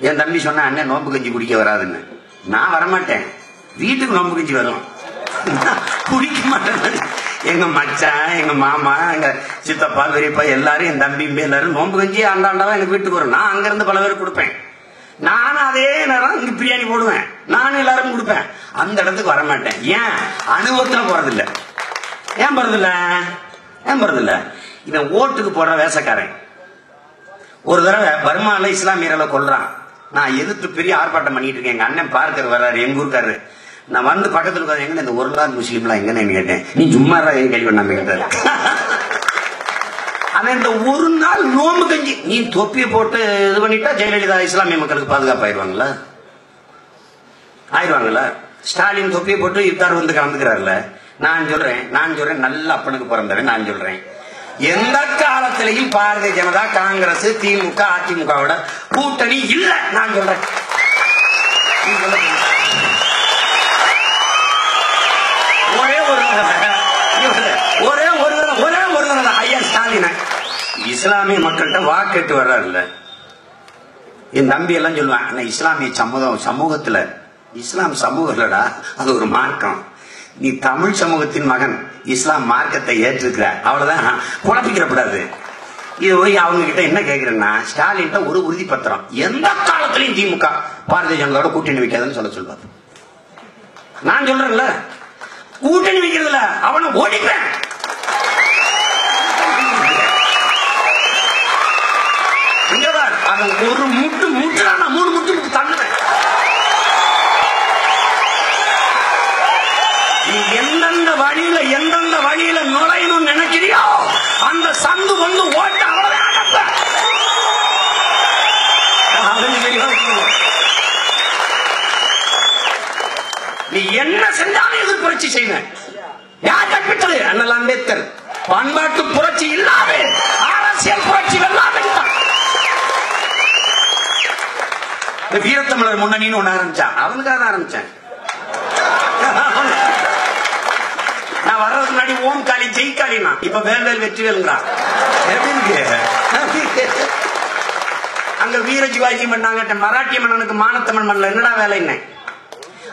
என் தம்பி சொன்ன அண்ணன் நோம்பு கஞ்சி குடிக்க வராதுன்னு. நான் வரமாட்டேன். வீட்டுக்கு நோம்பு கஞ்சி வரும். குடிக்க மாட்டேன். எங்க மச்சான் எங்க மாமா எங்க சித்தப்பா பெரியப்பா எல்லாரும் என் தம்பி எல்லாரும் நோம்பு கஞ்சி ஆண்டாண்டாவா எனக்கு வீட்டுக்கு வரும். நான் அங்கிருந்து பல பேர் கொடுப்பேன். நானும் அதே நேரம் இங்க பிரியாணி போடுவேன். நானும் எல்லாரும் கொடுப்பேன். அந்த இடத்துக்கு வர மாட்டேன் ஏன்? அனுபவத்துல போறதில்ல. ஏன் போறதில்ல? ஏன் போறதில்ல? இவன் ஓட்டுக்கு போடுற வேசக்காரன் ஒரு தடவை பர்மால இஸ்லாமியர்களை கொள்றான் நான் எதிர்த்து பெரிய ஆர்ப்பாட்டம் பண்ணிட்டு இருக்கேன். எங்க அண்ணன் பார்க்கர் வர்றாரு எங்க ஊருக்காரு நான் வந்து பக்கத்துல இருக்காரு எங்க இந்த ஒரு முஸ்லீம்லாம் எங்கன்னு கேட்டேன். நீ சும்மா ஏன் கேள்வி பண்ணாம கேட்டாரு ஆனா இந்த ஒரு நாள் நோம்பு கஞ்சி. நீ தொப்பியை போட்டு இது பண்ணிட்டா ஜெயலலிதா இஸ்லாமிய மக்களுக்கு பாதுகாப்பாயிருவாங்களா ஆயிடுவாங்கல்ல ஸ்டாலின் தொப்பியை போட்டு இஃப்தார் வந்து கலந்துக்கிறாருல. நான் சொல்றேன் நான் சொல்றேன் நல்ல அப்பனுக்கு பிறந்தவன் நான் சொல்றேன். எந்த காலத்திலையும் பாரதிய ஜனதா காங்கிரஸ் திமுக அதிமுகவோட கூட்டணி இல்ல. நான் சொல்றேன். ஒரே ஒரு ஒரே ஒரு ஒரே ஒரு ஐயா ஸ்டாலின். இஸ்லாமிய மக்கள்கிட்ட வாக்கெட்டு வர்றாருல்ல. என் தம்பி எல்லாம் சொல்லுவான் ஆனா இஸ்லாமிய சமூகம் சமூகத்துல இஸ்லாம் சமூகம் இல்லடா அது ஒரு மார்க்கம். நீ தமிழ் சமூகத்தின் மகன். இஸ்லாம் மார்க்கத்தை ஏற்றிருக்கிற. அவ்வளவுதான். குழப்பிக்கிறப்படாது இது போய் அவங்க கிட்ட என்ன கேட்கிறேன்னா ஸ்டாலின் ஒரு உறுதி பத்திரம் எந்த காலத்திலையும் திமுக பாரதிய ஜனதாவோட கூட்டணி வைக்காதுன்னு சொல்ல சொல்வார் நான் சொல்றேன்ல. கூட்டணி வைக்கிறதுல அவனை ஓடிப்பேன் அவன் ஒரு முட்டு முட்டு நான் மூணு முட்டு முட்டு தள்ளுவேன். அந்த சந்து வந்து ஓட்ட நீ என்ன செஞ்சாலும் எதிர் புரட்சி செய்வேன். யார் கற்பித்தது? அண்ணல் அம்பேத்கர். பண்பாட்டு புரட்சி இல்லாத அரசியல் புரட்சி வெல்லாத வீரத்தமிழர் முன்னணின்னு ஒண்ணு ஆரம்பிச்சான். அவனுக்காக ஆரம்பிச்சேன் நான் வர்றதுக்கு முன்னாடி ஓம் இப்ப வேல்வேல் வெற்றிவேல்ங்கிறான் அங்க வீர சிவாஜி பண்ணாங்க மராட்டிய மன்னனுக்கு மானத்தமன் பண்ணல என்னடா வேலை என்ன?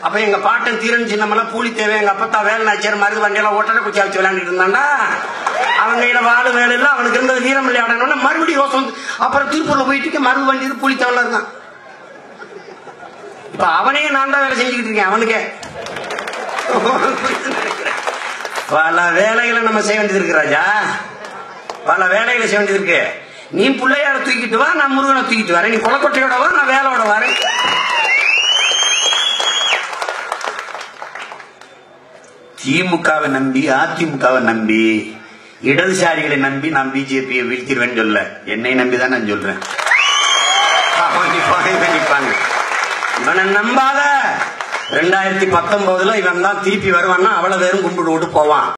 அப்ப எங்க பாட்டன் தீரன் சின்னமெல்லாம் பூலி தேவை எங்க அப்பத்தா வேலை நாச்சியார் மருது வண்டியெல்லாம் ஓட்டட குச்சி வச்சு விளையாண்டுட்டு இருந்தாண்டா அவன் கையில வாழு வேலை இல்லை அவனுக்கு இருந்தது வீரம் விளையாடணும்னா மறுபடியும் யோசனை அப்புறம் திருப்பூர்ல போயிட்டு மருது வண்டி பூலி தேவல இருக்கான் இப்ப அவனையும் நான் தான் வேலை செஞ்சுக்கிட்டு இருக்கேன் அவனுக்கே. பல வேலைகளை நம்ம செய்ய வேண்டியது இருக்கு ராஜா. பல வேலைகளை செய்ய வேண்டியது இருக்கு. நீ பிள்ளையார தூக்கிட்டு வா நான் முருகனை தூக்கிட்டு வரேன். நீ குளக்கொட்டையோட வா நான் வேலையோட வரேன். திமுகவை நம்பி அதிமுகவை நம்பி இடதுசாரிகளை நம்பி நான் பிஜேபியை வீழ்த்திடுவேன்னு சொல்ல. என்னை நம்பி தான் நான் சொல்றேன். நம்பாத ரெண்டாயிரத்தி பத்தொன்பதுல இவன் தான் திருப்பி வருவான்னா அவ்வளவு பேரும் கும்பிட்டு விட்டு போவான்.